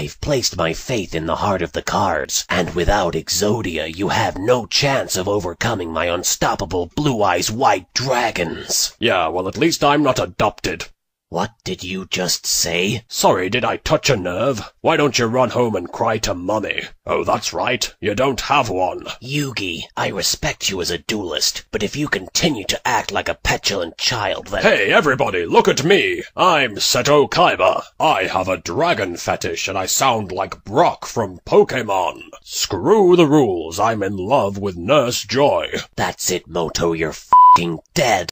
I've placed my faith in the heart of the cards, and without Exodia you have no chance of overcoming my unstoppable blue eyes white dragons. Yeah, well at least I'm not adopted. What did you just say? Sorry, did I touch a nerve? Why don't you run home and cry to mummy? Oh, that's right, you don't have one. Yugi, I respect you as a duelist, but if you continue to act like a petulant child, then... Hey, everybody, look at me! I'm Seto Kaiba. I have a dragon fetish and I sound like Brock from Pokemon. Screw the rules, I'm in love with Nurse Joy. That's it, Moto, you're f***ing dead.